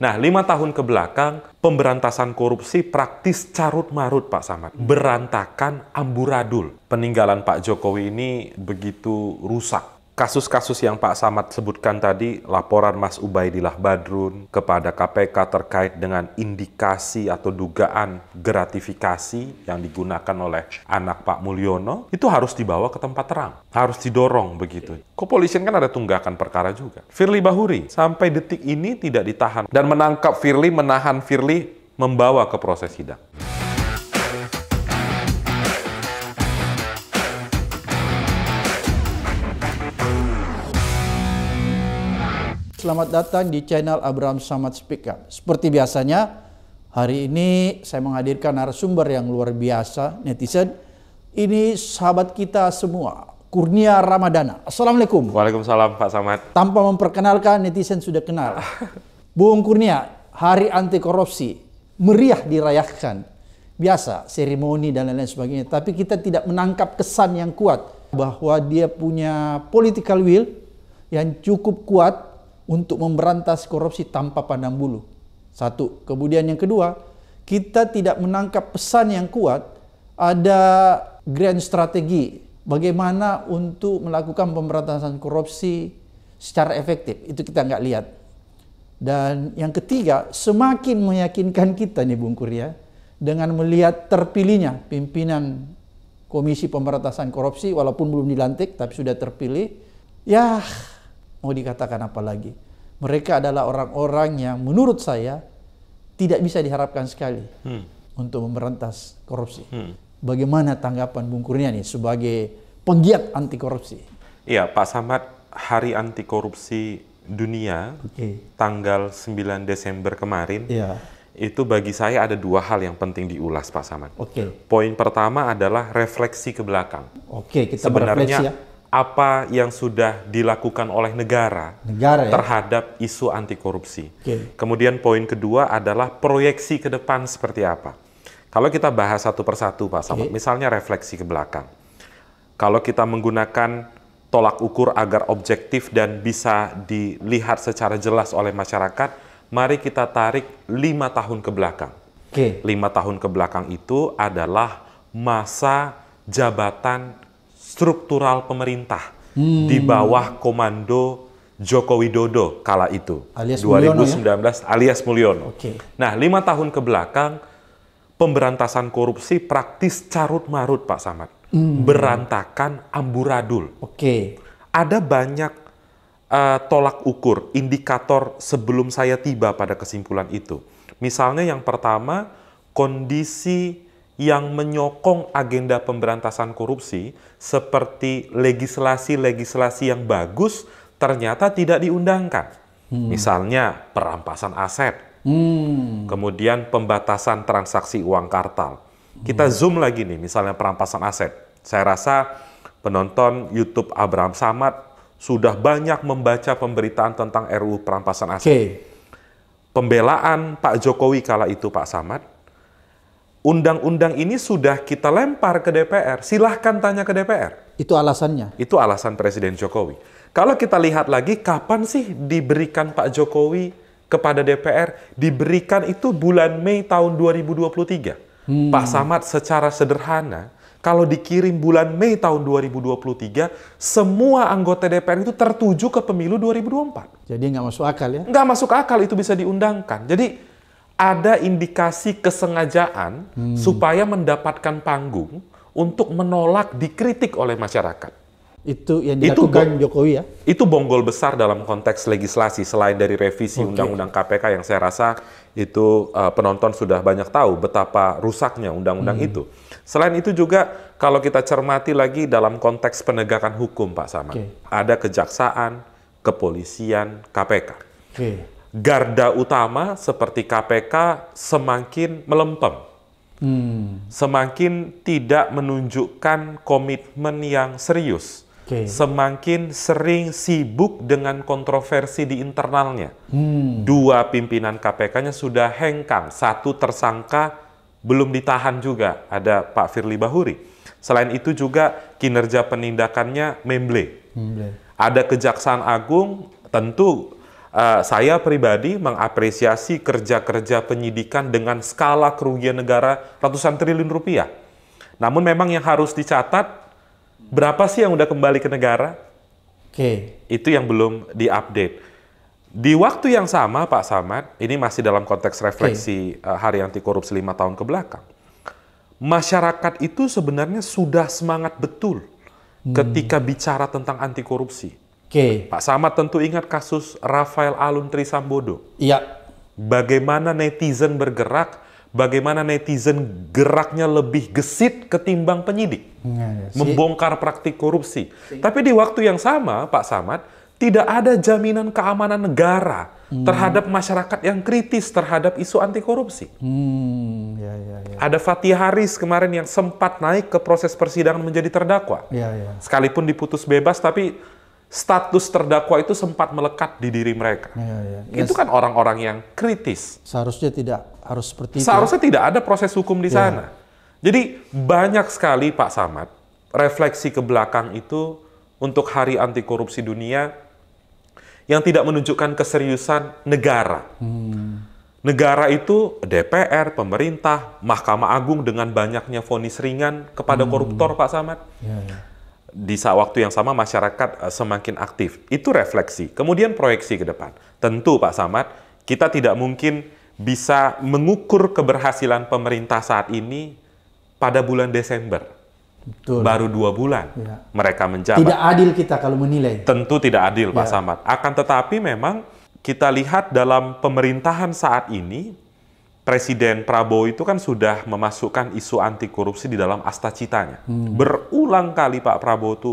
Nah, lima tahun ke belakang, pemberantasan korupsi praktis carut-marut, Pak Samad. Berantakan amburadul. Peninggalan Pak Jokowi ini begitu rusak. Kasus-kasus yang Pak Samad sebutkan tadi, laporan Mas Ubaidillah Badrun kepada KPK terkait dengan indikasi atau dugaan gratifikasi yang digunakan oleh anak Pak Mulyono, itu harus dibawa ke tempat terang. Harus didorong begitu. Kepolisian kan ada tunggakan perkara juga. Firly Bahuri sampai detik ini tidak ditahan. Dan menangkap Firly, menahan Firly, membawa ke proses sidang. Selamat datang di channel Abraham Samad Speak Up. Seperti biasanya, hari ini saya menghadirkan narasumber yang luar biasa, netizen. Ini sahabat kita semua, Kurnia Ramadana. Assalamualaikum. Waalaikumsalam Pak Samad. Tanpa memperkenalkan, netizen sudah kenal. Bung Kurnia, Hari Anti Korupsi, meriah dirayakan. Biasa, seremoni dan lain-lain sebagainya. Tapi kita tidak menangkap kesan yang kuat bahwa dia punya political will yang cukup kuat untuk memberantas korupsi tanpa pandang bulu. Satu. Kemudian yang kedua, kita tidak menangkap pesan yang kuat ada grand strategi bagaimana untuk melakukan pemberantasan korupsi secara efektif. Itu kita nggak lihat. Dan yang ketiga, semakin meyakinkan kita nih Bung Kurya dengan melihat terpilihnya pimpinan Komisi Pemberantasan Korupsi walaupun belum dilantik tapi sudah terpilih. Ya, mau dikatakan apa lagi? Mereka adalah orang-orang yang menurut saya tidak bisa diharapkan sekali hmm. untuk memberantas korupsi. Hmm. Bagaimana tanggapan Bung Kurnia nih sebagai penggiat anti korupsi? Iya, Pak Samad, Hari Anti Korupsi Dunia okay. tanggal 9 Desember kemarin. Iya. Itu bagi saya ada dua hal yang penting diulas Pak Samad. Oke. Okay. Poin pertama adalah refleksi ke belakang. Oke, okay, kita Sebenarnya ya apa yang sudah dilakukan oleh negara, negara ya? terhadap isu anti korupsi. Okay. Kemudian poin kedua adalah proyeksi ke depan seperti apa. Kalau kita bahas satu persatu Pak Samad, okay. misalnya refleksi ke belakang. Kalau kita menggunakan tolak ukur agar objektif dan bisa dilihat secara jelas oleh masyarakat, mari kita tarik lima tahun ke belakang. Okay. Lima tahun ke belakang itu adalah masa jabatan struktural pemerintah hmm. di bawah komando Joko Widodo kala itu alias 2019 Mulyono, ya? alias Mulyono. Okay. Nah lima tahun ke belakang pemberantasan korupsi praktis carut marut Pak Samad, hmm. berantakan amburadul. Oke. Okay. Ada banyak uh, tolak ukur indikator sebelum saya tiba pada kesimpulan itu. Misalnya yang pertama kondisi yang menyokong agenda pemberantasan korupsi seperti legislasi-legislasi yang bagus ternyata tidak diundangkan. Hmm. Misalnya perampasan aset, hmm. kemudian pembatasan transaksi uang kartal. Kita hmm. zoom lagi nih, misalnya perampasan aset. Saya rasa penonton YouTube Abraham Samad sudah banyak membaca pemberitaan tentang RUU perampasan aset. Okay. Pembelaan Pak Jokowi kala itu Pak Samad undang-undang ini sudah kita lempar ke DPR. Silahkan tanya ke DPR. Itu alasannya? Itu alasan Presiden Jokowi. Kalau kita lihat lagi, kapan sih diberikan Pak Jokowi kepada DPR? Diberikan itu bulan Mei tahun 2023. Hmm. Pak Samad secara sederhana, kalau dikirim bulan Mei tahun 2023, semua anggota DPR itu tertuju ke pemilu 2024. Jadi nggak masuk akal ya? Nggak masuk akal itu bisa diundangkan. Jadi ada indikasi kesengajaan hmm. supaya mendapatkan panggung untuk menolak dikritik oleh masyarakat. Itu yang dilakukan itu, Jokowi ya? Itu bonggol besar dalam konteks legislasi selain dari revisi Undang-Undang okay. KPK yang saya rasa itu uh, penonton sudah banyak tahu betapa rusaknya undang-undang hmm. itu. Selain itu juga kalau kita cermati lagi dalam konteks penegakan hukum Pak Sama, okay. ada kejaksaan, kepolisian, KPK. Okay garda utama seperti KPK semakin melempem. Hmm. Semakin tidak menunjukkan komitmen yang serius. Okay. Semakin sering sibuk dengan kontroversi di internalnya. Hmm. Dua pimpinan KPK-nya sudah hengkang. Satu tersangka belum ditahan juga, ada Pak Firly Bahuri. Selain itu juga kinerja penindakannya memble. memble. Ada Kejaksaan Agung, tentu Eh, saya pribadi mengapresiasi kerja-kerja penyidikan dengan skala kerugian negara ratusan triliun rupiah. Namun memang yang harus dicatat, berapa sih yang udah kembali ke negara? Oke. Itu yang belum diupdate. Di waktu yang sama, Pak Samad, ini masih dalam konteks refleksi eh, Hari Anti Korupsi lima tahun ke belakang. Masyarakat itu sebenarnya sudah semangat betul ketika bicara tentang anti korupsi. Oke. Pak Samad tentu ingat kasus Rafael Alun Trisambodo. Iya. Bagaimana netizen bergerak, bagaimana netizen geraknya lebih gesit ketimbang penyidik. Ya, ya. Si- Membongkar praktik korupsi. Tapi di waktu yang sama, Pak Samad, tidak ada jaminan keamanan negara terhadap masyarakat yang kritis terhadap isu anti korupsi. Hmm, ya, ya, ya. Ada Fatih Haris kemarin yang sempat naik ke proses persidangan menjadi terdakwa. Ya, ya. Sekalipun diputus bebas, tapi status terdakwa itu sempat melekat di diri mereka. Ya, ya. Itu kan orang-orang yang kritis. Seharusnya tidak harus seperti itu. Seharusnya tidak ada proses hukum di sana. Jadi banyak sekali Pak Samad refleksi ke belakang itu untuk Hari Anti Korupsi Dunia yang tidak menunjukkan keseriusan negara. Negara itu DPR, pemerintah, Mahkamah Agung dengan banyaknya vonis ringan kepada koruptor Pak Samad. Ya, ya. Di saat waktu yang sama masyarakat eh, semakin aktif. Itu refleksi. Kemudian proyeksi ke depan. Tentu Pak Samad, kita tidak mungkin bisa mengukur keberhasilan pemerintah saat ini pada bulan Desember. Betul. Baru dua bulan Ya. mereka menjabat. Tidak adil kita kalau menilai. Tentu tidak adil Pak Ya. Samad. Akan tetapi memang kita lihat dalam pemerintahan saat ini, Presiden Prabowo itu kan sudah memasukkan isu anti korupsi di dalam asta citanya. Berulang kali Pak Prabowo itu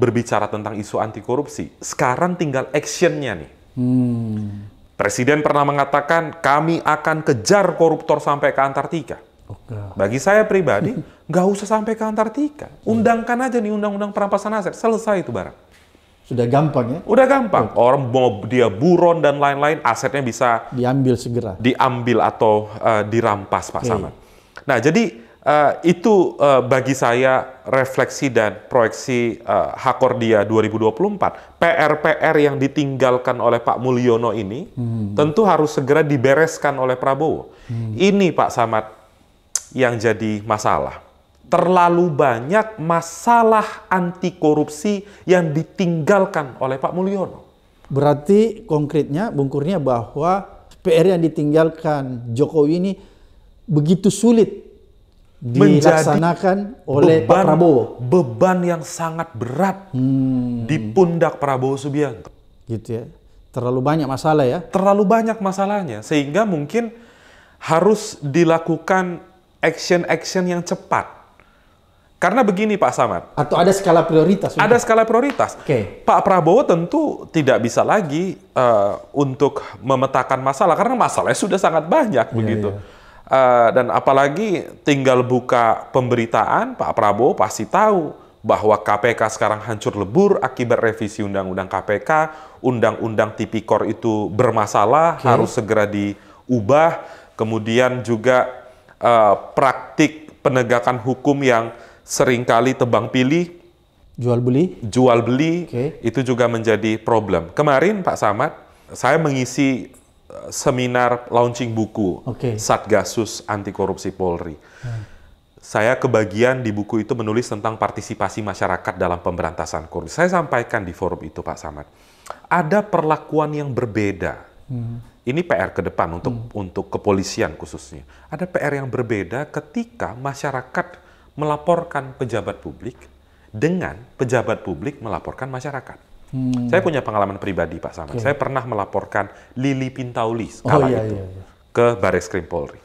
berbicara tentang isu anti korupsi. Sekarang tinggal actionnya nih. Hmm. Presiden pernah mengatakan kami akan kejar koruptor sampai ke Antartika. Oke. Bagi saya pribadi, nggak usah sampai ke Antartika. Undangkan aja nih undang-undang perampasan aset, selesai itu barang. Sudah gampang ya. Udah gampang. Orang mau dia buron dan lain-lain, asetnya bisa Diambil segera. diambil atau eh, dirampas, Pak Oke. Samad. Nah, jadi eh, itu eh, bagi saya refleksi dan proyeksi eh, Hakordia 2024. PR-PR yang ditinggalkan oleh Pak Mulyono ini tentu harus segera dibereskan oleh Prabowo. Ini Pak Samad yang jadi masalah. Terlalu banyak masalah anti korupsi yang ditinggalkan oleh Pak Mulyono. Berarti konkretnya Bung Kurnia bahwa PR yang ditinggalkan Jokowi ini begitu sulit dilaksanakan oleh Pak Prabowo. beban yang sangat berat di pundak Prabowo Subianto. Gitu ya. Terlalu banyak masalah ya. Terlalu banyak masalahnya sehingga mungkin harus dilakukan action-action yang cepat. Karena begini Pak Samad, Atau ada skala prioritas. ada skala prioritas. Oke. Pak Prabowo tentu tidak bisa lagi eh, untuk memetakan masalah karena masalahnya sudah sangat banyak begitu. Eh, dan apalagi tinggal buka pemberitaan, Pak Prabowo pasti tahu bahwa KPK sekarang hancur lebur akibat revisi Undang-Undang KPK, Undang-Undang Tipikor itu bermasalah, harus segera diubah. Kemudian juga eh, praktik penegakan hukum yang sering kali tebang pilih Jual beli. jual beli Oke. itu juga menjadi problem. Kemarin Pak Samad, saya mengisi eh, seminar launching buku Oke. Satgasus Anti Korupsi Polri. Saya kebagian di buku itu menulis tentang partisipasi masyarakat dalam pemberantasan korupsi. Saya sampaikan di forum itu Pak Samad, ada perlakuan yang berbeda. Ini PR ke depan untuk untuk kepolisian khususnya. Ada PR yang berbeda ketika masyarakat melaporkan pejabat publik dengan pejabat publik melaporkan masyarakat. Saya punya pengalaman pribadi Pak Samad. Saya pernah melaporkan Lili Pintauli Oh kala iya itu iya. iya. ke Baris Krim Polri.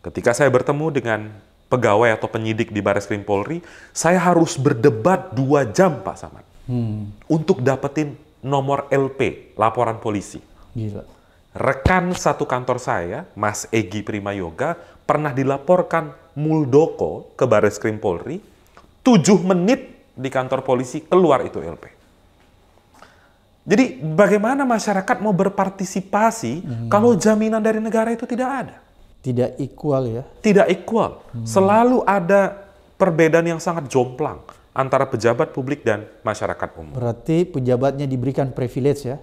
Ketika saya bertemu dengan pegawai atau penyidik di Baris Krim Polri, saya harus berdebat dua jam Pak Samad Hmm. untuk dapetin nomor LP, laporan polisi. Gila. Rekan satu kantor saya, Mas Egi Prima Yoga, pernah dilaporkan Muldoko ke Baris Krim Polri, tujuh menit di kantor polisi keluar itu LP. Jadi bagaimana masyarakat mau berpartisipasi kalau jaminan dari negara itu tidak ada? Tidak equal ya. Tidak equal. Selalu ada perbedaan yang sangat jomplang antara pejabat publik dan masyarakat umum. Berarti pejabatnya diberikan privilege ya.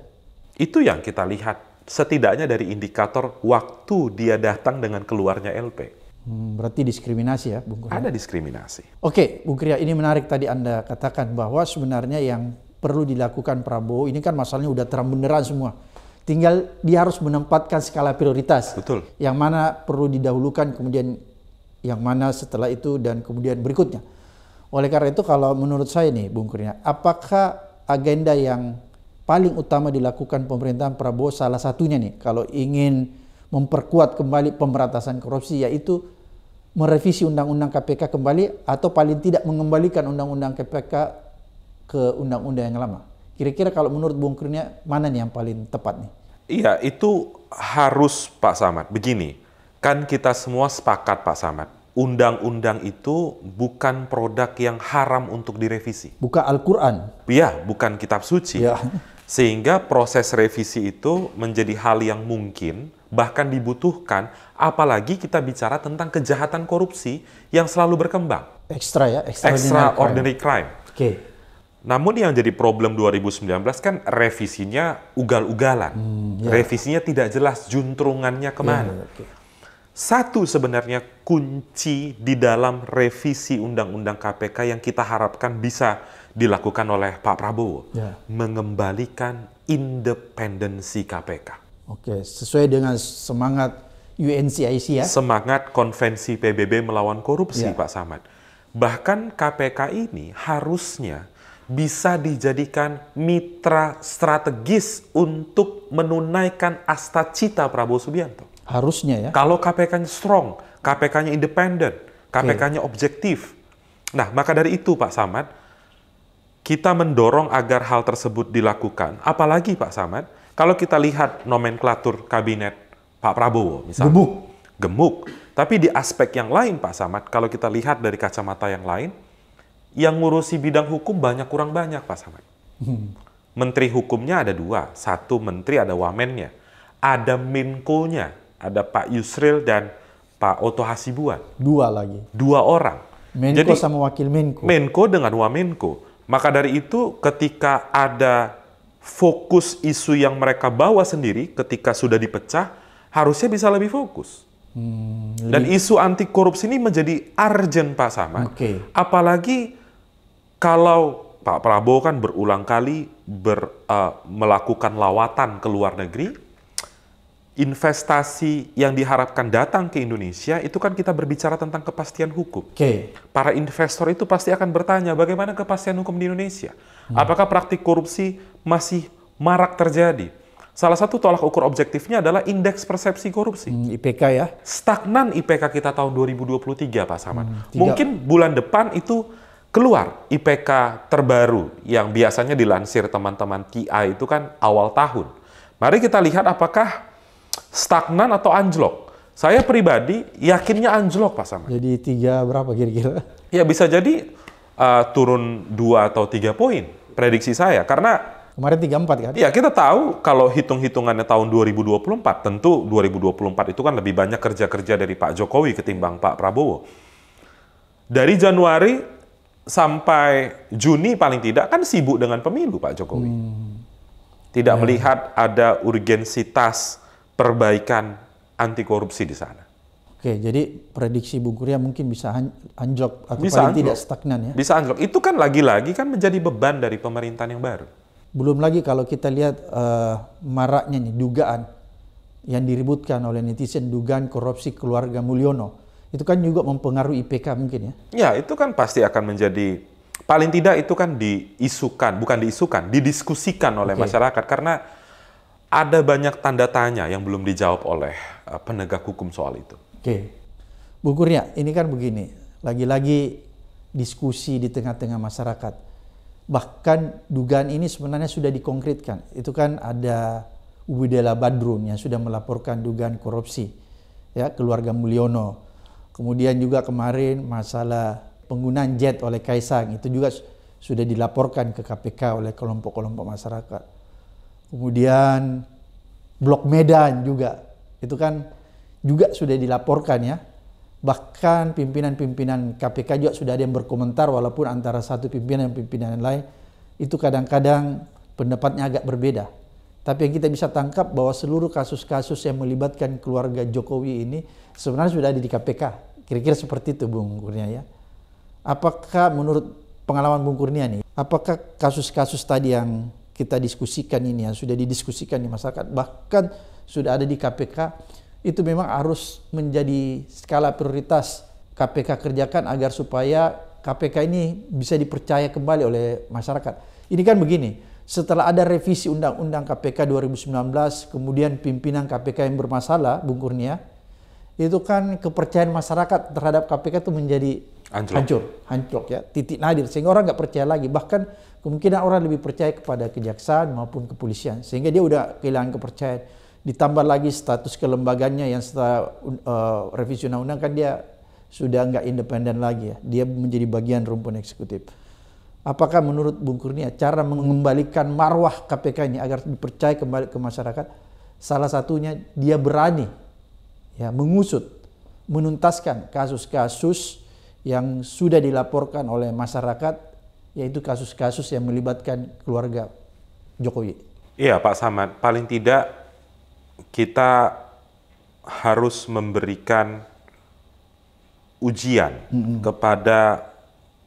Itu yang kita lihat setidaknya dari indikator waktu dia datang dengan keluarnya LP. Hmm, berarti diskriminasi ya, Bung Kurnia? Ada diskriminasi. Oke, Bung Kriya, ini menarik tadi Anda katakan bahwa sebenarnya yang perlu dilakukan Prabowo ini kan masalahnya udah terang benderang semua. Tinggal dia harus menempatkan skala prioritas. Betul. Yang mana perlu didahulukan, kemudian yang mana setelah itu dan kemudian berikutnya. Oleh karena itu kalau menurut saya nih Bung Kurnia, apakah agenda yang paling utama dilakukan pemerintahan Prabowo salah satunya nih kalau ingin memperkuat kembali pemberantasan korupsi yaitu merevisi undang-undang KPK kembali atau paling tidak mengembalikan undang-undang KPK ke undang-undang yang lama. Kira-kira kalau menurut Bung Kurnia mana nih yang paling tepat nih? Iya, itu harus Pak Samad. Begini, kan kita semua sepakat Pak Samad. Undang-undang itu bukan produk yang haram untuk direvisi. Buka Al-Quran. Ya, bukan kitab suci. Ya. Sehingga proses revisi itu menjadi hal yang mungkin, bahkan dibutuhkan, apalagi kita bicara tentang kejahatan korupsi yang selalu berkembang. Ekstra ya, Extraordinary crime. Oke. Namun yang jadi problem 2019 kan revisinya ugal-ugalan. ya. Revisinya tidak jelas juntrungannya ke mana. Ya, oke. Satu sebenarnya kunci di dalam revisi Undang-Undang KPK yang kita harapkan bisa dilakukan oleh Pak Prabowo. Ya. Mengembalikan independensi KPK. Oke, sesuai dengan semangat UNCIC ya. Semangat konvensi PBB melawan korupsi Ya. Pak Samad. Bahkan KPK ini harusnya bisa dijadikan mitra strategis untuk menunaikan asta cita Prabowo Subianto. Harusnya ya. Kalau KPK-nya strong, KPK-nya independen, KPK-nya objektif. Nah, maka dari itu Pak Samad, kita mendorong agar hal tersebut dilakukan. Apalagi Pak Samad, kalau kita lihat nomenklatur kabinet Pak Prabowo, misalnya. Gemuk. Gemuk. Tapi di aspek yang lain Pak Samad, kalau kita lihat dari kacamata yang lain, yang ngurusi bidang hukum banyak kurang banyak Pak Samad. Menteri hukumnya ada dua. Satu menteri ada wamennya. Ada Menko-nya. Ada Pak Yusril dan Pak Oto Hasibuan. Dua lagi. Dua orang. Menko Jadi sama wakil Menko. Menko dengan Wamenko. Maka dari itu ketika ada fokus isu yang mereka bawa sendiri ketika sudah dipecah, harusnya bisa lebih fokus. Hmm, Dan isu anti korupsi ini menjadi urgent Pak Samad. Oke. Apalagi kalau Pak Prabowo kan berulang kali ber, eh, melakukan lawatan ke luar negeri, investasi yang diharapkan datang ke Indonesia itu kan kita berbicara tentang kepastian hukum. Oke. Para investor itu pasti akan bertanya bagaimana kepastian hukum di Indonesia. Apakah praktik korupsi masih marak terjadi? Salah satu tolak ukur objektifnya adalah indeks persepsi korupsi. Hmm, IPK ya. Stagnan IPK kita tahun 2023, Pak Saman. tiga- Mungkin bulan depan itu keluar IPK terbaru yang biasanya dilansir teman-teman TI itu kan awal tahun. Mari kita lihat apakah stagnan atau anjlok. Saya pribadi yakinnya anjlok, Pak Saman. Jadi tiga berapa kira-kira? Ya bisa jadi uh, turun 2 atau 3 poin prediksi saya. Karena Kemarin tiga empat kan? ya kita tahu kalau hitung-hitungannya tahun 2024, tentu 2024 itu kan lebih banyak kerja-kerja dari Pak Jokowi ketimbang Pak Prabowo. Dari Januari sampai Juni paling tidak kan sibuk dengan pemilu Pak Jokowi. Tidak melihat ada urgensitas perbaikan anti korupsi di sana. Oke, jadi prediksi Bung Kurya mungkin bisa anjlok atau Bisa paling anjlok. tidak stagnan ya. Bisa anjlok. Itu kan lagi-lagi kan menjadi beban dari pemerintahan yang baru. Belum lagi kalau kita lihat eh, maraknya nih dugaan yang diributkan oleh netizen dugaan korupsi keluarga Mulyono. Itu kan juga mempengaruhi IPK mungkin ya. Ya, itu kan pasti akan menjadi paling tidak itu kan diisukan, bukan diisukan, didiskusikan oleh Oke. masyarakat karena ada banyak tanda tanya yang belum dijawab oleh uh, penegak hukum soal itu. Oke. Bu Kurnia, ini kan begini. Lagi-lagi diskusi di tengah-tengah masyarakat. Bahkan dugaan ini sebenarnya sudah dikonkretkan. Itu kan ada Ubedela Badrun yang sudah melaporkan dugaan korupsi ya keluarga Mulyono. Kemudian juga kemarin masalah penggunaan jet oleh Kaisang itu juga su- sudah dilaporkan ke KPK oleh kelompok-kelompok masyarakat. Kemudian Blok Medan juga itu kan juga sudah dilaporkan ya. Bahkan pimpinan-pimpinan KPK juga sudah ada yang berkomentar walaupun antara satu pimpinan dan pimpinan yang lain itu kadang-kadang pendapatnya agak berbeda. Tapi yang kita bisa tangkap bahwa seluruh kasus-kasus yang melibatkan keluarga Jokowi ini sebenarnya sudah ada di KPK. Kira-kira seperti itu Bung Kurnia ya. Apakah menurut pengalaman Bung Kurnia nih, apakah kasus-kasus tadi yang kita diskusikan ini yang sudah didiskusikan di masyarakat bahkan sudah ada di KPK itu memang harus menjadi skala prioritas KPK kerjakan agar supaya KPK ini bisa dipercaya kembali oleh masyarakat. Ini kan begini, setelah ada revisi Undang-Undang KPK 2019, kemudian pimpinan KPK yang bermasalah, Bung Kurnia, itu kan kepercayaan masyarakat terhadap KPK itu menjadi Anjlok. hancur, hancur ya, titik nadir, sehingga orang nggak percaya lagi. Bahkan kemungkinan orang lebih percaya kepada kejaksaan maupun kepolisian, sehingga dia udah kehilangan kepercayaan. Ditambah lagi status kelembagaannya yang setelah uh, revisi undang-undang kan dia sudah nggak independen lagi ya, dia menjadi bagian rumpun eksekutif. Apakah menurut Bung Kurnia cara mengembalikan marwah KPK ini agar dipercaya kembali ke masyarakat? Salah satunya dia berani ya mengusut, menuntaskan kasus-kasus yang sudah dilaporkan oleh masyarakat, yaitu kasus-kasus yang melibatkan keluarga Jokowi. Iya Pak Samad, paling tidak kita harus memberikan ujian kepada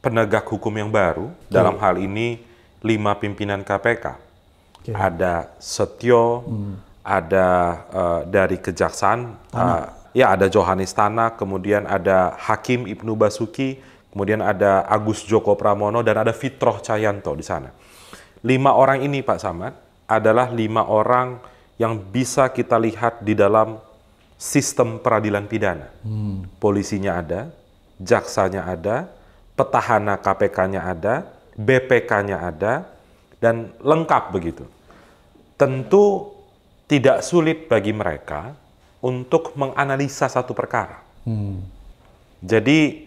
penegak hukum yang baru dalam hal ini lima pimpinan KPK. Oke. Ada Setio, ada eh, dari Kejaksaan, eh, ya ada Johanis Tanah, kemudian ada Hakim Ibnu Basuki, kemudian ada Agus Joko Pramono dan ada Fitroh Cayanto di sana. Lima orang ini Pak Samad adalah lima orang yang bisa kita lihat di dalam sistem peradilan pidana. Polisinya ada, jaksanya ada, petahana KPK-nya ada, BPK-nya ada, dan lengkap begitu. Tentu tidak sulit bagi mereka untuk menganalisa satu perkara. Jadi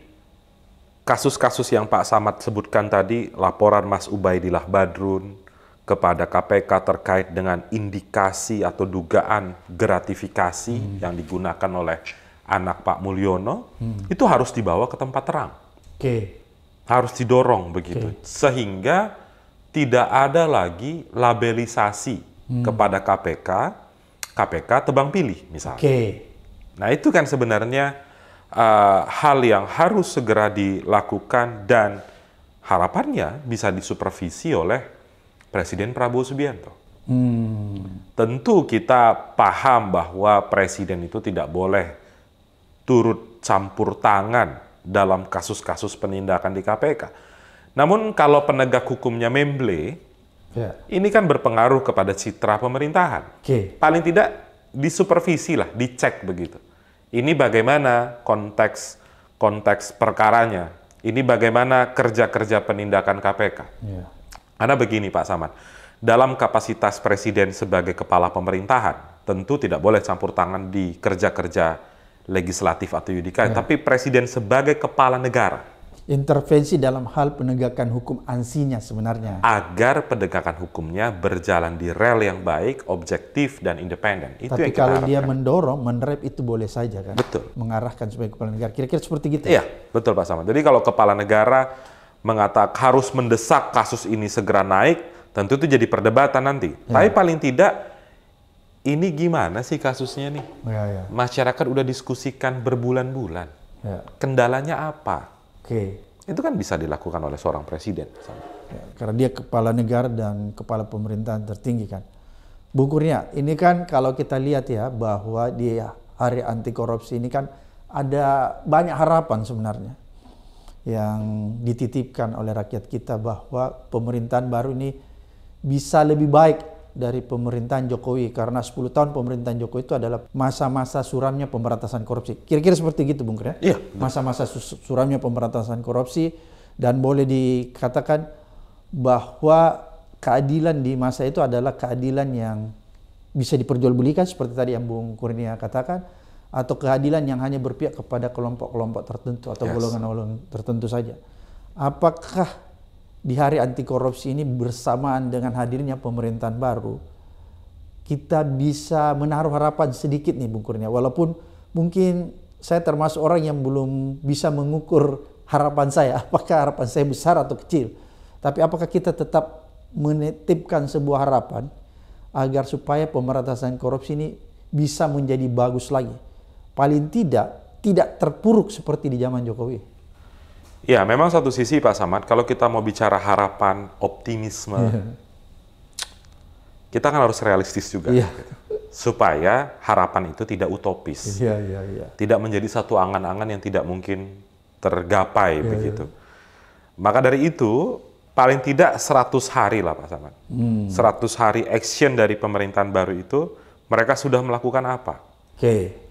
kasus-kasus yang Pak Samad sebutkan tadi, laporan Mas Ubaidillah Badrun kepada KPK terkait dengan indikasi atau dugaan gratifikasi yang digunakan oleh anak Pak Mulyono, itu harus dibawa ke tempat terang. Oke, harus didorong begitu. Sehingga tidak ada lagi labelisasi kepada KPK KPK tebang pilih misalnya. oke, Nah itu kan sebenarnya eh, hal yang harus segera dilakukan dan harapannya bisa disupervisi oleh Presiden Prabowo Subianto. hmm, Tentu kita paham bahwa presiden itu tidak boleh turut campur tangan dalam kasus-kasus penindakan di KPK. Namun kalau penegak hukumnya memble, ya, ini kan berpengaruh kepada citra pemerintahan. oke, Paling tidak disupervisi lah, dicek begitu. Ini bagaimana konteks konteks perkaranya. Ini bagaimana kerja-kerja penindakan KPK. ya, Karena begini Pak Samad, dalam kapasitas presiden sebagai kepala pemerintahan, tentu tidak boleh campur tangan di kerja-kerja legislatif atau yudikatif, tapi presiden sebagai kepala negara intervensi dalam hal penegakan hukum ansinya sebenarnya. agar penegakan hukumnya berjalan di rel yang baik, objektif dan independen. Itu Tapi yang kita kalau dia harapkan. mendorong, menerap itu boleh saja kan? Betul. Mengarahkan sebagai kepala negara. Kira-kira seperti gitu. Iya, betul Pak Samad. Jadi kalau kepala negara mengatakan harus mendesak kasus ini segera naik, tentu itu jadi perdebatan nanti. Tapi paling tidak ini gimana sih kasusnya nih? Ya, ya. Masyarakat udah diskusikan berbulan-bulan. ya. Kendalanya apa? Oke. Itu kan bisa dilakukan oleh seorang presiden. Ya, karena dia kepala negara dan kepala pemerintahan tertinggi kan. Bung Kurnia, ini kan kalau kita lihat ya bahwa di hari anti korupsi ini kan ada banyak harapan sebenarnya yang dititipkan oleh rakyat kita bahwa pemerintahan baru ini bisa lebih baik dari pemerintahan Jokowi karena 10 tahun pemerintahan Jokowi itu adalah masa-masa suramnya pemberantasan korupsi. Kira-kira seperti gitu Bung Kurnia? Iya, Masa-masa suramnya pemberantasan korupsi dan boleh dikatakan bahwa keadilan di masa itu adalah keadilan yang bisa diperjualbelikan seperti tadi yang Bung Kurnia katakan atau keadilan yang hanya berpihak kepada kelompok-kelompok tertentu atau Yes. golongan-golongan tertentu saja. Apakah di hari anti korupsi ini bersamaan dengan hadirnya pemerintahan baru kita bisa menaruh harapan sedikit nih Bung Kurnia walaupun mungkin saya termasuk orang yang belum bisa mengukur harapan saya apakah harapan saya besar atau kecil tapi apakah kita tetap menitipkan sebuah harapan agar supaya pemberantasan korupsi ini bisa menjadi bagus lagi. Paling tidak tidak terpuruk seperti di zaman Jokowi. Ya, memang satu sisi Pak Samad, kalau kita mau bicara harapan, optimisme, kita kan harus realistis juga. Iya. gitu. Supaya harapan itu tidak utopis. Iya, iya, iya. Tidak menjadi satu angan-angan yang tidak mungkin tergapai begitu. Maka dari itu, paling tidak 100 hari lah Pak Samad. 100 hari action dari pemerintahan baru itu, mereka sudah melakukan apa? Oke.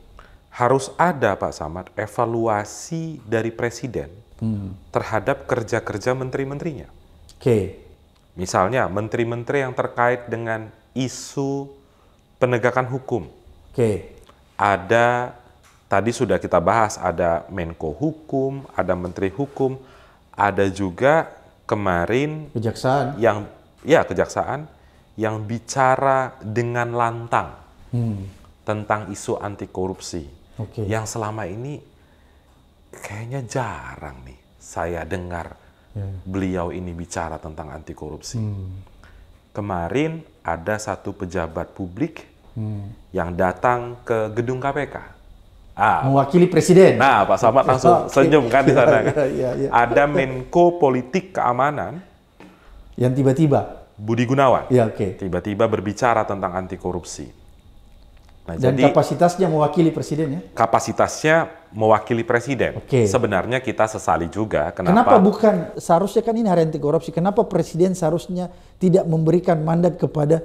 harus ada Pak Samad evaluasi dari presiden terhadap kerja-kerja menteri-menterinya. Oke. Misalnya menteri-menteri yang terkait dengan isu penegakan hukum. Oke. Ada tadi sudah kita bahas ada Menko Hukum, ada Menteri Hukum, ada juga kemarin Kejaksaan. yang ya kejaksaan yang bicara dengan lantang Hmm. tentang isu anti korupsi. Oke. Yang selama ini kayaknya jarang nih saya dengar Ya. beliau ini bicara tentang anti korupsi. Kemarin ada satu pejabat publik yang datang ke gedung KPK. Ah, Mewakili presiden. nah Pak Samad langsung senyum kan di sana. Ya, kan? ya, ya. Ada Menko Politik Keamanan Yang tiba-tiba. Budi Gunawan Ya, oke. tiba-tiba berbicara tentang anti korupsi. Nah, Dan jadi kapasitasnya mewakili presiden ya. kapasitasnya mewakili presiden. Oke. Sebenarnya kita sesali juga Kenapa kenapa, bukan seharusnya kan ini hari anti korupsi? Kenapa presiden seharusnya tidak memberikan mandat kepada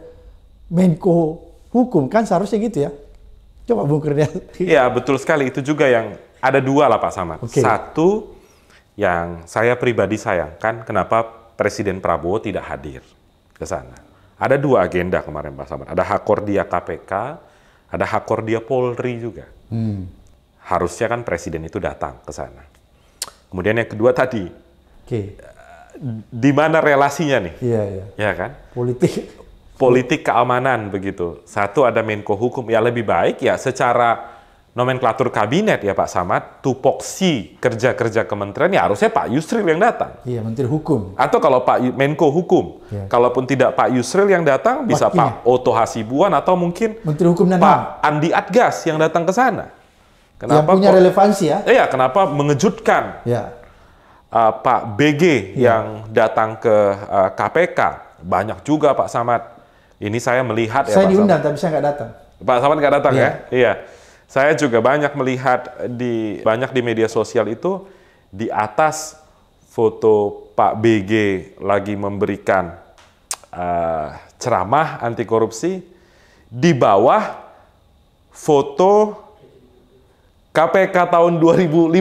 Menko Hukum? Kan seharusnya gitu ya. Coba Bung Kurnia. Iya betul sekali itu juga yang ada dua lah Pak Samad. Oke. Satu yang saya pribadi sayangkan kenapa Presiden Prabowo tidak hadir ke sana. Ada dua agenda kemarin Pak Samad. Ada Hakordia KPK, ada Hakordia Polri juga. Hmm. Harusnya kan Presiden itu datang ke sana. Kemudian yang kedua tadi, Oke. di mana relasinya nih? Iya, iya. Ya kan? Politik. politik keamanan begitu. Satu ada Menko Hukum, ya lebih baik ya secara nomenklatur kabinet ya Pak Samad, tupoksi kerja-kerja kementerian ya harusnya Pak Yusril yang datang. Iya, Menteri Hukum. Atau kalau Pak Menko Hukum, Ya. kalaupun tidak Pak Yusril yang datang, bisa Wakilnya. Pak Oto Hasibuan atau mungkin Menteri Hukum dan HAM. Pak Andi Adgas yang datang ke sana. Yang punya kok- relevansi ya. Iya, kenapa mengejutkan Ya. uh, Pak BG Iya. yang datang ke uh, KPK? Banyak juga Pak Samad. Ini saya melihat ya Saya diundang tapi saya nggak datang. Pak Samad nggak datang Iya. ya? Iya. Saya juga banyak melihat di banyak di media sosial itu di atas foto Pak BG lagi memberikan eh, ceramah anti korupsi, di bawah foto KPK tahun 2015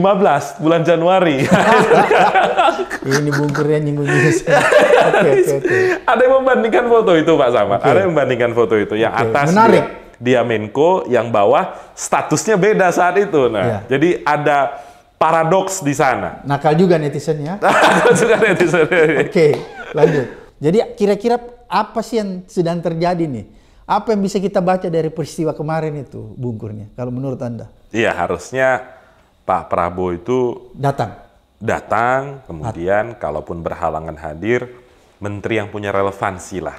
bulan Januari. Ini Bung Kurnia nyinggung-nyinggung. saya. Oke, oke, oke. Ada yang membandingkan foto itu Pak Samad. Oke. Ada yang membandingkan foto itu. Yang Oke, atas menarik. dia, dia Menko, yang bawah statusnya beda saat itu. Nah, Iya. jadi ada paradoks di sana. Nakal juga netizennya. Ada juga netizen. Oke, lanjut. Jadi kira-kira apa sih yang sedang terjadi nih? Apa yang bisa kita baca dari peristiwa kemarin itu, Bung Kurnia? Kalau menurut Anda? Iya, harusnya Pak Prabowo itu Datang. datang, kemudian kalaupun berhalangan hadir, menteri yang punya relevansi lah.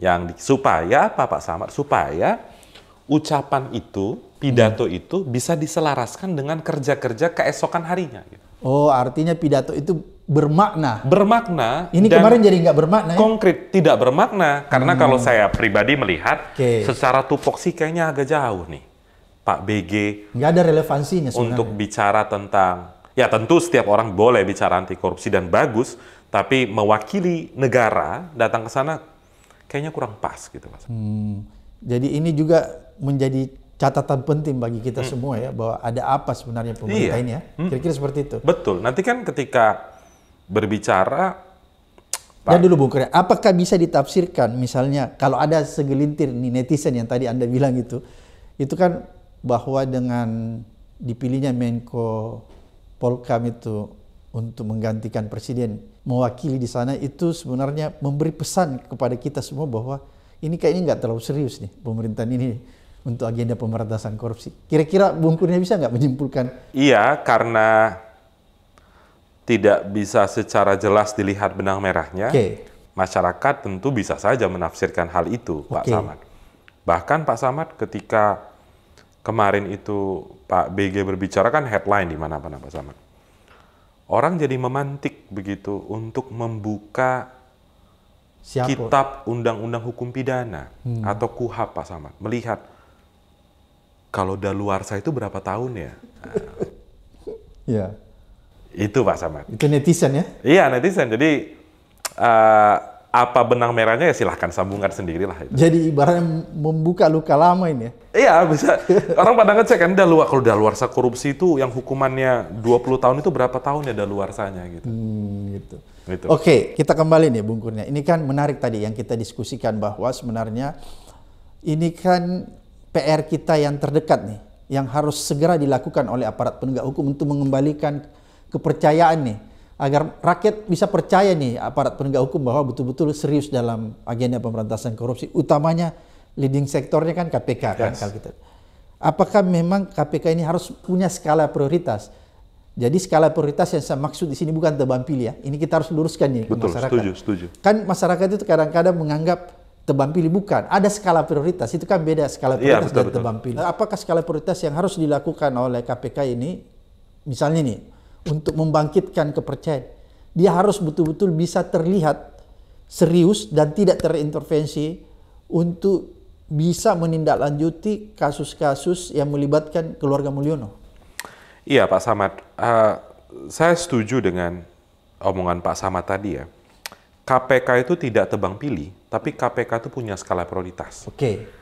Yang di- supaya apa Pak Samad? Supaya ucapan itu, pidato itu bisa diselaraskan dengan kerja-kerja keesokan harinya. gitu. Oh, artinya pidato itu bermakna. Bermakna. Ini dan kemarin jadi nggak bermakna ya? konkret, tidak bermakna. Karena kalau saya pribadi melihat, Oke. secara tupoksi kayaknya agak jauh nih. Pak BG Nggak ada relevansinya sebenarnya. untuk bicara tentang ya tentu setiap orang boleh bicara anti korupsi dan bagus, tapi mewakili negara datang ke sana kayaknya kurang pas gitu Mas. Hmm, jadi ini juga menjadi catatan penting bagi kita semua ya bahwa ada apa sebenarnya pemerintah Iya. ini ya. Kira-kira seperti itu. Betul. Nanti kan ketika berbicara Dan dulu Bung Kurnia, apakah bisa ditafsirkan misalnya kalau ada segelintir nih netizen yang tadi Anda bilang itu, itu kan bahwa dengan dipilihnya Menko Polkam itu untuk menggantikan presiden mewakili di sana itu sebenarnya memberi pesan kepada kita semua bahwa ini kayaknya nggak terlalu serius nih pemerintahan ini untuk agenda pemberantasan korupsi. Kira-kira Bung Kurnia bisa nggak menyimpulkan? iya karena tidak bisa secara jelas dilihat benang merahnya. Oke. masyarakat tentu bisa saja menafsirkan hal itu, Pak Oke. Samad. Bahkan Pak Samad ketika kemarin itu Pak BG berbicara kan headline di mana-mana Pak Samad. Orang jadi memantik begitu untuk membuka Siapa? kitab Undang-Undang Hukum Pidana Hmm. atau KUHAP Pak Samad melihat kalau daluarsa itu berapa tahun ya? Ya. Itu Pak Samad. Itu netizen ya. Iya netizen. Jadi eh, apa benang merahnya ya silahkan sambungkan sendirilah itu. Jadi ibaratnya membuka luka lama ini ya. Iya bisa. Orang pada ngecek kan daluar kalau daluarsa korupsi itu yang hukumannya 20 tahun itu berapa tahun ya daluarsanya gitu. Hmm, gitu. Gitu. Oke, kita kembali nih Bung Kurnia. Ini kan menarik tadi yang kita diskusikan bahwa sebenarnya ini kan PR kita yang terdekat nih, yang harus segera dilakukan oleh aparat penegak hukum untuk mengembalikan kepercayaan nih, agar rakyat bisa percaya nih aparat penegak hukum bahwa betul-betul serius dalam agenda pemberantasan korupsi, utamanya leading sektornya kan KPK kan Yes. kalau kita. Apakah memang KPK ini harus punya skala prioritas? Jadi skala prioritas yang saya maksud di sini bukan tebang pilih ya. Ini kita harus luruskan nih ke Betul, masyarakat. setuju, setuju. Kan masyarakat itu kadang-kadang menganggap tebang pilih bukan. Ada skala prioritas. Itu kan beda skala Iya, prioritas betul, dan betul. tebang pilih. Apakah skala prioritas yang harus dilakukan oleh KPK ini misalnya nih untuk membangkitkan kepercayaan dia harus betul-betul bisa terlihat serius dan tidak terintervensi untuk bisa menindaklanjuti kasus-kasus yang melibatkan keluarga Mulyono. Iya Pak Samad, Eh, saya setuju dengan omongan Pak Samad tadi ya. KPK itu tidak tebang pilih, tapi KPK itu punya skala prioritas. Oke.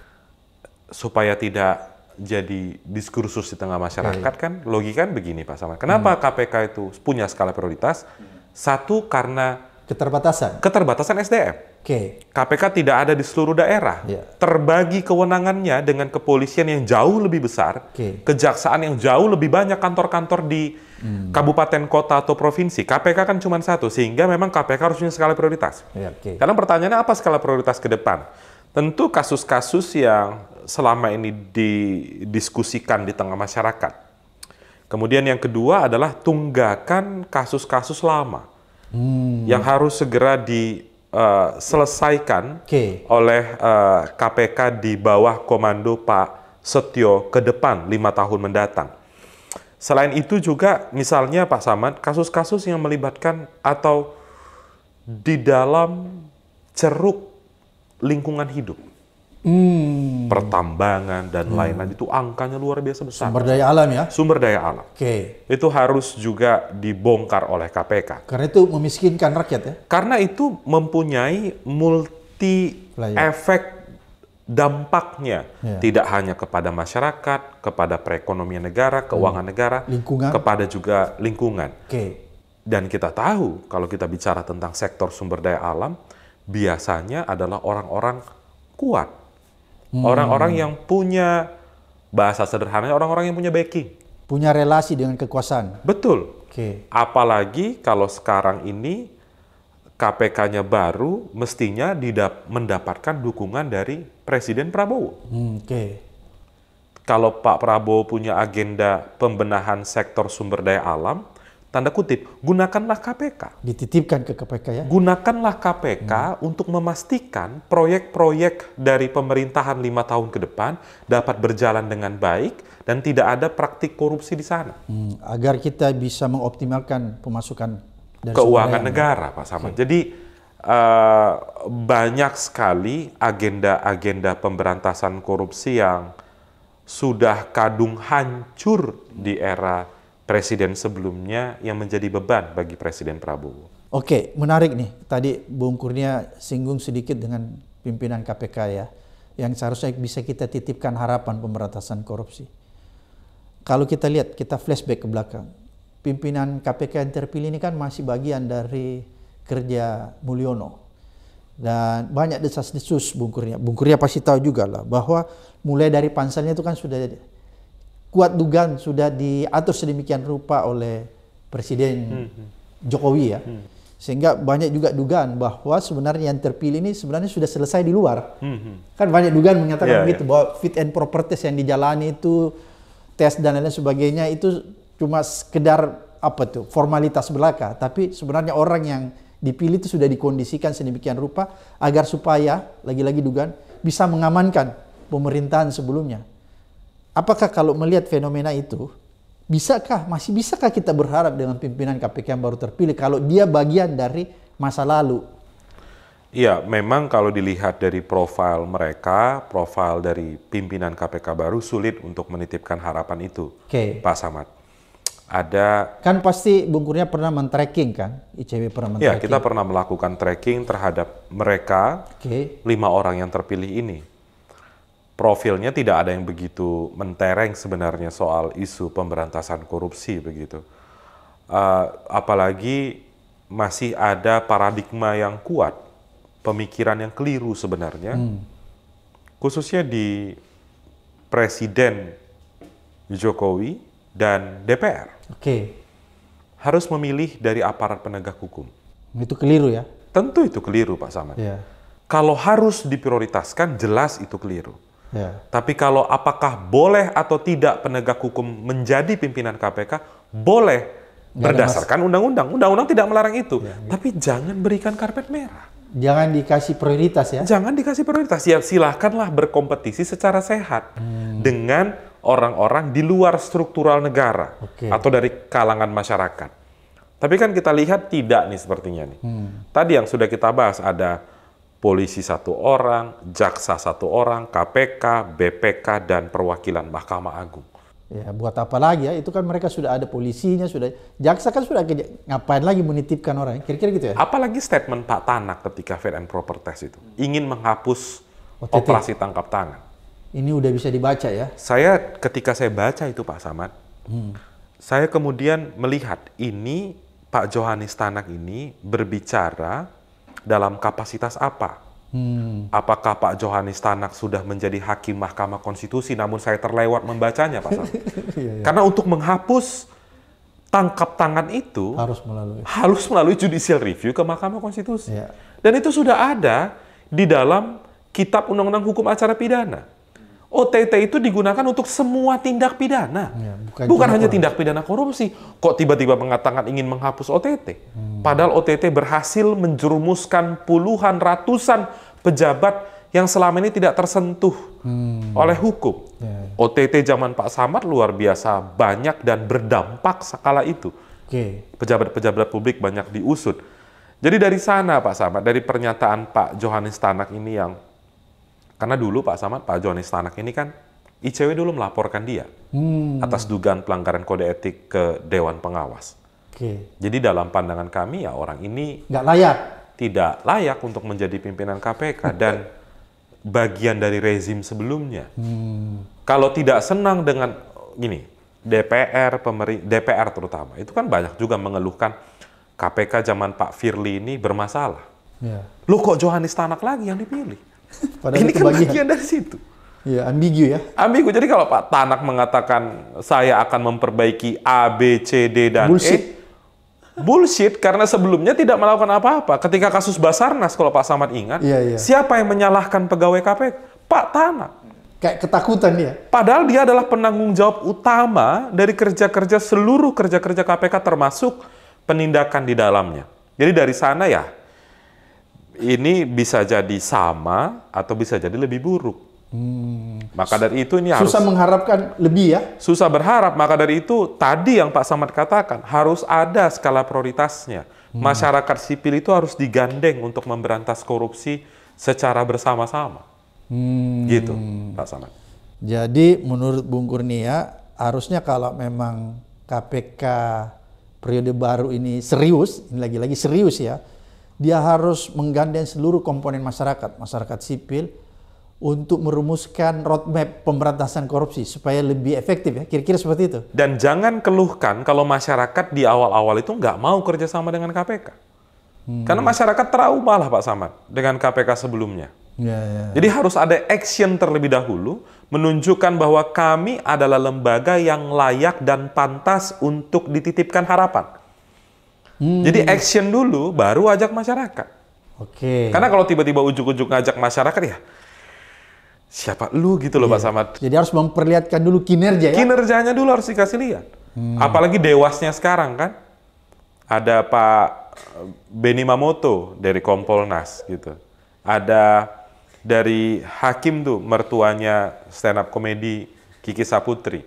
supaya tidak jadi diskursus di tengah masyarakat kan logika kan begini Pak Samad. Kenapa KPK itu punya skala prioritas? Satu karena Keterbatasan. keterbatasan SDM. Oke. KPK tidak ada di seluruh daerah. Iya. Terbagi kewenangannya dengan kepolisian yang jauh lebih besar, Oke. kejaksaan yang jauh lebih banyak kantor-kantor di kabupaten, kota atau provinsi. KPK kan cuma satu, sehingga memang KPK harus punya skala prioritas. Ya, oke. Karena pertanyaannya apa skala prioritas ke depan? Tentu kasus-kasus yang selama ini didiskusikan di tengah masyarakat. Kemudian yang kedua adalah tunggakan kasus-kasus lama yang harus segera diselesaikan Oke. oleh eh, KPK di bawah komando Pak Setio ke depan lima tahun mendatang. Selain itu juga misalnya Pak Samad, kasus-kasus yang melibatkan atau di dalam ceruk lingkungan hidup, Hmm. pertambangan dan lain-lain itu angkanya luar biasa besar. Sumber daya alam ya. Sumber daya alam. Oke. Itu harus juga dibongkar oleh KPK. Karena itu memiskinkan rakyat ya. Karena itu mempunyai multi Layak. efek dampaknya Ya. tidak hanya kepada masyarakat, kepada perekonomian negara, keuangan negara, Lingkungan. kepada juga lingkungan. Oke. Dan kita tahu kalau kita bicara tentang sektor sumber daya alam, biasanya adalah orang-orang kuat. Orang-orang yang punya bahasa sederhananya orang-orang yang punya backing. Punya relasi dengan kekuasaan. Betul. Oke. Apalagi kalau sekarang ini KPK-nya baru mestinya didap- mendapatkan dukungan dari Presiden Prabowo. Hmm, Oke. Kalau Pak Prabowo punya agenda pembenahan sektor sumber daya alam, tanda kutip, gunakanlah KPK. Dititipkan ke KPK ya. Gunakanlah KPK untuk memastikan proyek-proyek dari pemerintahan lima tahun ke depan dapat berjalan dengan baik dan tidak ada praktik korupsi di sana. Hmm, agar kita bisa mengoptimalkan pemasukan dari keuangan negara, Pak Samad. Jadi eh, banyak sekali agenda-agenda pemberantasan korupsi yang sudah kadung hancur di era presiden sebelumnya yang menjadi beban bagi Presiden Prabowo. Oke, menarik nih. Tadi Bung Kurnia singgung sedikit dengan pimpinan KPK ya, yang seharusnya bisa kita titipkan harapan pemberantasan korupsi. Kalau kita lihat, kita flashback ke belakang. Pimpinan KPK yang terpilih ini kan masih bagian dari kerja Mulyono. Dan banyak desas-desus Bung Kurnia. Bung Kurnia pasti tahu juga lah bahwa mulai dari panselnya itu kan sudah kuat dugaan sudah diatur sedemikian rupa oleh Presiden Jokowi ya. Sehingga banyak juga dugaan bahwa sebenarnya yang terpilih ini sebenarnya sudah selesai di luar. Kan banyak dugaan mengatakan begitu bahwa fit and proper test yang dijalani itu tes dan lain sebagainya itu cuma sekedar apa tuh formalitas belaka, tapi sebenarnya orang yang dipilih itu sudah dikondisikan sedemikian rupa agar supaya lagi-lagi dugaan bisa mengamankan pemerintahan sebelumnya. Apakah kalau melihat fenomena itu, bisakah masih bisakah kita berharap dengan pimpinan KPK yang baru terpilih kalau dia bagian dari masa lalu? Iya, memang kalau dilihat dari profil mereka, profil dari pimpinan KPK baru sulit untuk menitipkan harapan itu, Oke. Pak Samad. Ada Kan pasti Bung Kurnia pernah men-tracking kan? ICW pernah Ya, men-tracking. kita pernah melakukan tracking terhadap mereka, Oke. lima orang yang terpilih ini. Profilnya tidak ada yang begitu mentereng sebenarnya soal isu pemberantasan korupsi begitu. Eh, apalagi masih ada paradigma yang kuat, pemikiran yang keliru sebenarnya, khususnya di Presiden Jokowi dan DPR Oke. harus memilih dari aparat penegak hukum. Itu keliru ya? Tentu itu keliru, Pak Samad. Ya. Kalau harus diprioritaskan, jelas itu keliru. Ya. Tapi kalau apakah boleh atau tidak penegak hukum menjadi pimpinan KPK, boleh berdasarkan undang-undang. Undang-undang tidak melarang itu. Tapi jangan berikan karpet merah. Jangan dikasih prioritas ya? Jangan dikasih prioritas. Ya silahkanlah berkompetisi secara sehat dengan orang-orang di luar struktural negara Oke. atau dari kalangan masyarakat. Tapi kan kita lihat tidak nih sepertinya nih. Tadi yang sudah kita bahas ada polisi satu orang, jaksa satu orang, KPK, BPK dan perwakilan Mahkamah Agung. Ya, buat apa lagi ya? Itu kan mereka sudah ada polisinya, sudah jaksa kan sudah kerja. Ngapain lagi menitipkan orang? Kira-kira gitu ya? Apalagi statement Pak Tanak ketika fit and proper test itu ingin menghapus OTT. operasi tangkap tangan. Ini udah bisa dibaca ya? Saya ketika saya baca itu Pak Samad, saya kemudian melihat ini Pak Johanis Tanak ini berbicara dalam kapasitas apa? Hmm. Apakah Pak Johanis Tanak sudah menjadi hakim Mahkamah Konstitusi namun saya terlewat membacanya Pak Samad? Iya, Karena untuk menghapus tangkap tangan itu Harus melalui. harus melalui judicial review ke Mahkamah Konstitusi. Ya. Dan itu sudah ada di dalam Kitab Undang-Undang Hukum Acara Pidana. OTT itu digunakan untuk semua tindak pidana, Ya, bukan bukan, hanya korupsi. tindak pidana korupsi. Kok tiba-tiba mengatakan ingin menghapus OTT? Padahal OTT berhasil menjerumuskan puluhan ratusan pejabat yang selama ini tidak tersentuh oleh hukum. Ya, ya. OTT zaman Pak Samad luar biasa banyak dan berdampak sekala itu pejabat-pejabat publik banyak diusut. Jadi dari sana Pak Samad, dari pernyataan Pak Johanis Tanak ini yang karena dulu Pak Samad, Pak Johanis Tanak ini kan ICW dulu melaporkan dia Hmm. atas dugaan pelanggaran kode etik ke Dewan Pengawas. Oke. Jadi dalam pandangan kami ya orang ini Nggak layak. tidak layak untuk menjadi pimpinan KPK dan bagian dari rezim sebelumnya. Kalau tidak senang dengan gini, DPR, pemeri, DPR terutama, itu kan banyak juga mengeluhkan KPK zaman Pak Firly ini bermasalah. Ya. Loh kok Johanis Tanak lagi yang dipilih? Padahal ini kan bagian. bagian dari situ. Ya, ambigu ya. Ambigu. Jadi kalau Pak Tanak mengatakan saya akan memperbaiki A, B, C, D, dan Bullshit. E, bullshit karena sebelumnya tidak melakukan apa-apa. Ketika kasus Basarnas, kalau Pak Samad ingat, Iya, iya. siapa yang menyalahkan pegawai KPK? Pak Tanak. Kayak ketakutan dia. Padahal dia adalah penanggung jawab utama dari kerja-kerja seluruh kerja-kerja KPK termasuk penindakan di dalamnya. Jadi dari sana ya, ini bisa jadi sama atau bisa jadi lebih buruk. Maka dari itu ini harus Susah mengharapkan lebih ya. susah berharap. Maka dari itu tadi yang Pak Samad katakan harus ada skala prioritasnya. Masyarakat sipil itu harus digandeng untuk memberantas korupsi secara bersama-sama. Hmm. Gitu, Pak Samad. Jadi menurut Bung Kurnia harusnya kalau memang KPK periode baru ini serius, ini lagi-lagi serius ya, dia harus menggandeng seluruh komponen masyarakat, masyarakat sipil untuk merumuskan roadmap pemberantasan korupsi supaya lebih efektif ya. Kira-kira seperti itu. Dan jangan keluhkan kalau masyarakat di awal-awal itu nggak mau kerjasama dengan KPK. Karena masyarakat trauma lah Pak Samad dengan KPK sebelumnya. Ya, ya. Jadi harus ada action terlebih dahulu menunjukkan bahwa kami adalah lembaga yang layak dan pantas untuk dititipkan harapan. Jadi action dulu baru ajak masyarakat. Oke. Karena kalau tiba-tiba ujuk-ujuk ngajak masyarakat ya siapa lu gitu loh Pak Samad. Jadi harus memperlihatkan dulu kinerja ya. Kinerjanya dulu harus dikasih lihat. Apalagi dewasnya sekarang kan. Ada Pak Beni Mamoto dari Kompolnas gitu. Ada dari Hakim tuh mertuanya stand up komedi Kiki Saputri.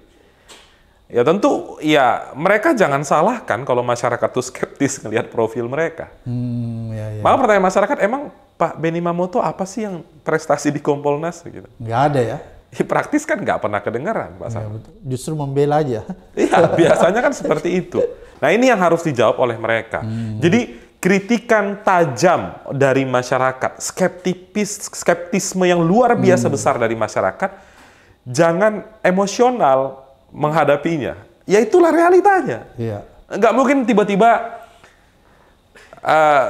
Ya tentu ya mereka jangan salahkan kalau masyarakat tuh skeptis ngelihat profil mereka. Hmm, ya, ya. Maka pertanyaan masyarakat emang Pak Beni Mamoto apa sih yang prestasi di Kompolnas gitu? Nggak ada ya. Ya, praktis kan nggak pernah kedengaran Pak Ya, betul. Justru membela aja. Iya, biasanya kan seperti itu. Nah, ini yang harus dijawab oleh mereka. Jadi, kritikan tajam dari masyarakat, skeptipis, skeptisme yang luar biasa besar dari masyarakat, jangan emosional menghadapinya. Ya itulah realitanya. Iya. Nggak mungkin tiba-tiba eh,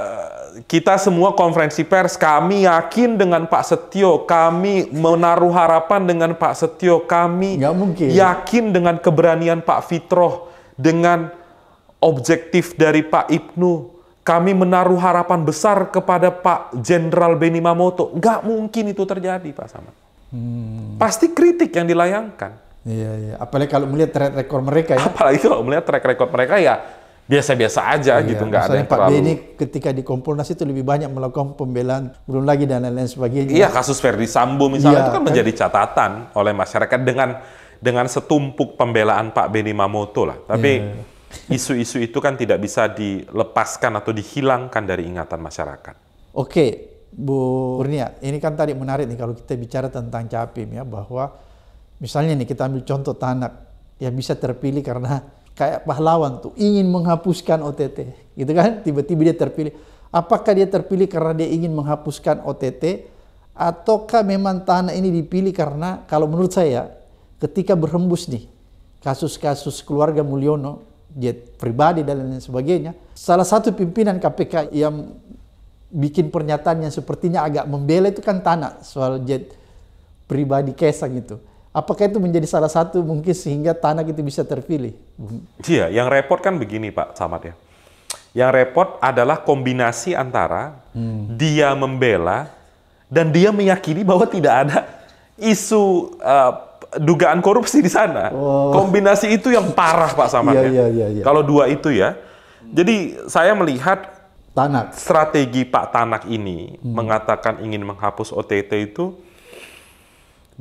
kita semua konferensi pers, kami yakin dengan Pak Setio, kami menaruh harapan dengan Pak Setio, kami Nggak mungkin. yakin dengan keberanian Pak Fitroh, dengan objektif dari Pak Ibnu, kami menaruh harapan besar kepada Pak Jenderal Beni Mamoto. Nggak mungkin itu terjadi, Pak Samad. Hmm. Pasti kritik yang dilayangkan. Iya, iya. Apalagi kalau melihat track record mereka ya. Apalagi kalau melihat track record mereka ya biasa-biasa aja gitu, nggak ada yang Pak terlalu... Beni ketika di Kompolnas itu lebih banyak melakukan pembelaan, belum lagi dan lain-lain sebagainya. Iya, kasus Ferdi Sambo misalnya Iya, itu kan kan. menjadi catatan oleh masyarakat dengan dengan setumpuk pembelaan Pak Beni Mamoto lah. Tapi Iya. isu-isu itu kan tidak bisa dilepaskan atau dihilangkan dari ingatan masyarakat. Oke, Bu Kurnia, ini kan tadi menarik nih kalau kita bicara tentang Capim ya, bahwa misalnya nih kita ambil contoh Tanak yang bisa terpilih karena kayak pahlawan tuh ingin menghapuskan OTT, gitu kan? Tiba-tiba dia terpilih. Apakah dia terpilih karena dia ingin menghapuskan OTT ataukah memang Tanak ini dipilih karena kalau menurut saya ketika berhembus nih kasus-kasus keluarga Mulyono, jet pribadi dan lain sebagainya, salah satu pimpinan KPK yang bikin pernyataan yang sepertinya agak membela itu kan tanah soal jet pribadi Kesang itu. Apakah itu menjadi salah satu mungkin sehingga tanah itu bisa terpilih? Iya, yang repot kan begini Pak Samad ya. Yang repot adalah kombinasi antara dia membela dan dia meyakini bahwa tidak ada isu eh, dugaan korupsi di sana. Kombinasi itu yang parah Pak Samad Iya, ya. iya, iya, iya. Kalau dua itu ya. Jadi saya melihat Tanah. strategi Pak Tanak ini mengatakan ingin menghapus OTT itu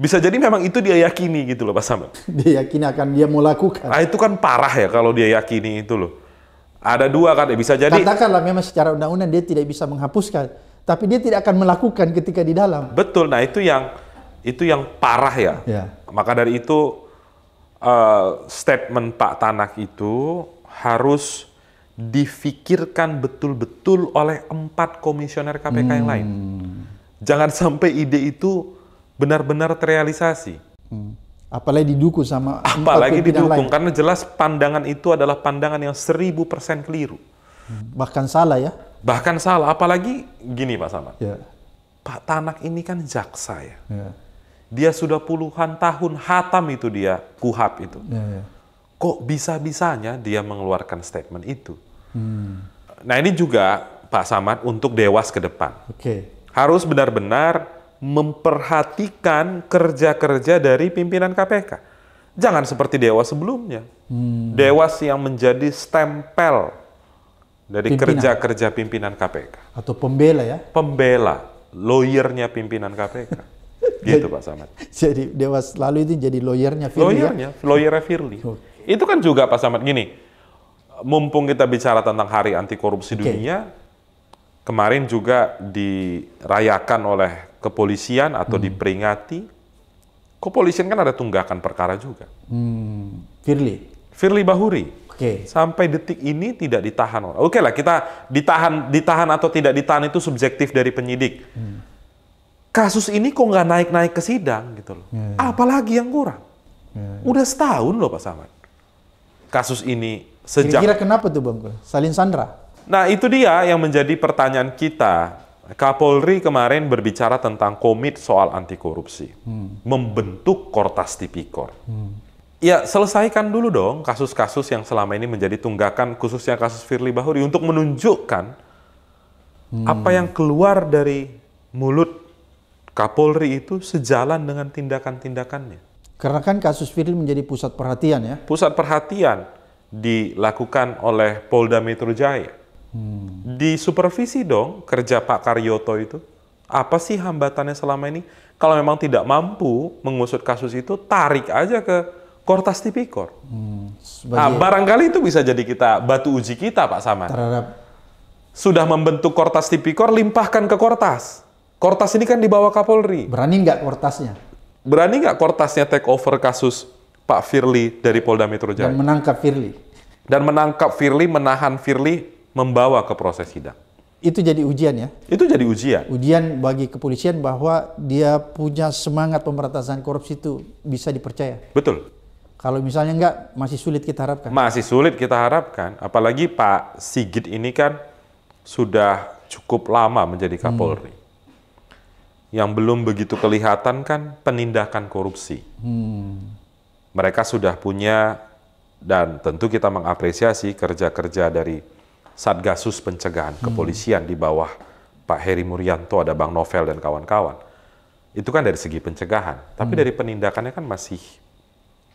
bisa jadi memang itu dia yakini gitu loh Pak Samad. Dia yakin akan dia mau lakukan. Nah itu kan parah ya kalau dia yakini itu loh. Ada dua kan, bisa jadi Katakanlah memang secara undang-undang dia tidak bisa menghapuskan, tapi dia tidak akan melakukan ketika di dalam. betul. Nah itu yang itu yang parah ya. Ya. Maka dari itu eh, statement Pak Tanak itu harus difikirkan betul-betul oleh empat komisioner KPK yang lain. Jangan sampai ide itu benar-benar terrealisasi. Hmm. Apalagi didukung sama Apalagi didukung, lain. karena jelas pandangan itu adalah pandangan yang seribu persen keliru. Bahkan salah ya. Bahkan salah, apalagi gini Pak Samad. Ya. Pak Tanak ini kan jaksa ya. Ya. Dia sudah puluhan tahun hatam itu dia, kuhap itu. Ya, ya. Kok bisa-bisanya dia mengeluarkan statement itu? Hmm. Nah ini juga Pak Samad untuk dewas ke depan. Oke. Harus benar-benar memperhatikan kerja-kerja dari pimpinan KPK. Jangan seperti dewas sebelumnya. Hmm. Dewas yang menjadi stempel dari Pimpinan. kerja-kerja pimpinan KPK. Atau pembela ya. Pembela, lawyernya pimpinan KPK. gitu Pak Samad. Jadi Dewas lalu itu jadi lawyernya Firly ya. Lawyernya, lawyernya Firly. Itu kan juga Pak Samad gini. Mumpung kita bicara tentang Hari Anti Korupsi Oke. Dunia, kemarin juga dirayakan oleh kepolisian atau Hmm. diperingati. Kepolisian kan ada tunggakan perkara juga. Hmm. Firly. Firly Bahuri Oke. sampai detik ini tidak ditahan. Oke lah kita ditahan, ditahan atau tidak ditahan itu subjektif dari penyidik. Hmm. Kasus ini kok nggak naik-naik ke sidang gitu loh. Ya, Apalagi yang kurang. Udah setahun loh Pak Samad. Kasus ini sejak. Kira-kira kenapa tuh Bang? Salin Sandra. Nah itu dia yang menjadi pertanyaan kita. Kapolri kemarin berbicara tentang komit soal anti korupsi, membentuk Kortas Tipikor. Ya selesaikan dulu dong kasus-kasus yang selama ini menjadi tunggakan, khususnya kasus Firly Bahuri untuk menunjukkan apa yang keluar dari mulut Kapolri itu sejalan dengan tindakan-tindakannya. Karena kan kasus Firly menjadi pusat perhatian ya. Pusat perhatian dilakukan oleh Polda Metro Jaya. Di supervisi dong kerja Pak Karyoto itu. Apa sih hambatannya selama ini? Kalau memang tidak mampu mengusut kasus itu, tarik aja ke Kortas Tipikor. Nah, barangkali itu bisa jadi kita batu uji kita, Pak Samad. terhadap Sudah membentuk Kortas Tipikor, limpahkan ke Kortas. Kortas ini kan di bawah Kapolri. berani nggak kortasnya Berani nggak Kortasnya take over kasus Pak Firly dari Polda Metro Jaya? dan menangkap Firly. Dan menangkap Firly, menahan Firly, membawa ke proses sidang. Itu jadi ujian ya. Itu jadi ujian. Ujian bagi kepolisian bahwa dia punya semangat pemberantasan korupsi itu bisa dipercaya. Betul. Kalau misalnya enggak, masih sulit kita harapkan. Masih sulit kita harapkan. Apalagi Pak Sigit ini kan sudah cukup lama menjadi Kapolri. Yang belum begitu kelihatan kan penindakan korupsi. Mereka sudah punya dan tentu kita mengapresiasi kerja-kerja dari Satgasus Pencegahan Kepolisian di bawah Pak Heri Murianto, ada Bang Novel dan kawan-kawan. Itu kan dari segi pencegahan, tapi dari penindakannya kan masih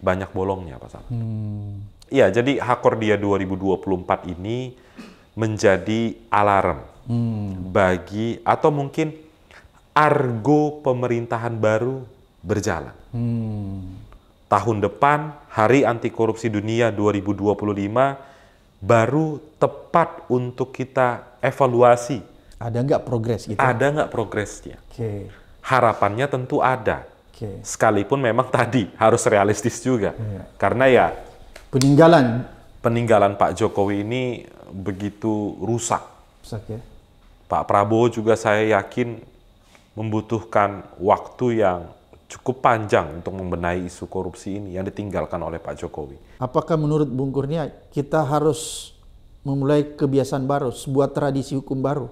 banyak bolongnya, Pak Sam. Iya, jadi Hakordia 2024 ini menjadi alarm bagi atau mungkin argo pemerintahan baru berjalan. Tahun depan Hari Anti Korupsi Dunia 2025 baru tepat untuk kita evaluasi. Ada nggak progres gitu? Ada nggak progresnya? Oke. Harapannya tentu ada. Oke. Sekalipun memang tadi harus realistis juga. Karena ya Peninggalan peninggalan Pak Jokowi ini begitu rusak. rusak ya. Pak Prabowo juga saya yakin membutuhkan waktu yang cukup panjang untuk membenahi isu korupsi ini yang ditinggalkan oleh Pak Jokowi. Apakah menurut Bung Kurnia kita harus memulai kebiasaan baru, sebuah tradisi hukum baru?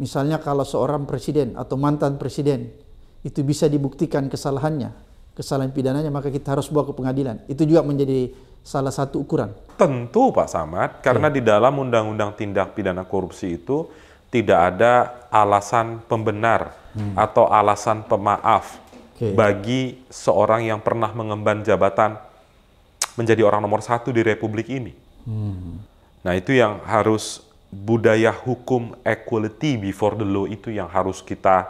Misalnya kalau seorang presiden atau mantan presiden itu bisa dibuktikan kesalahannya, kesalahan pidananya, maka kita harus bawa ke pengadilan. Itu juga menjadi salah satu ukuran. Tentu Pak Samad, karena di dalam Undang-Undang Tindak Pidana Korupsi itu tidak ada alasan pembenar atau alasan pemaaf Oke. bagi seorang yang pernah mengemban jabatan menjadi orang nomor satu di Republik ini. Nah itu yang harus budaya hukum equality before the law itu yang harus kita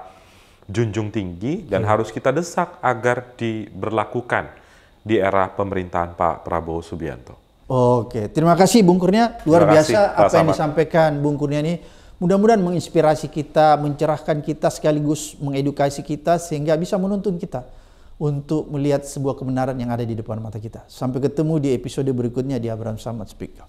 junjung tinggi dan harus kita desak agar diberlakukan di era pemerintahan Pak Prabowo Subianto. Oke, terima kasih Bung Kurnia. Luar Terima kasih, biasa Pak apa yang Samad. disampaikan Bung Kurnia ini. Mudah-mudahan menginspirasi kita, mencerahkan kita, sekaligus mengedukasi kita sehingga bisa menuntun kita untuk melihat sebuah kebenaran yang ada di depan mata kita. Sampai ketemu di episode berikutnya di Abraham Samad Speak.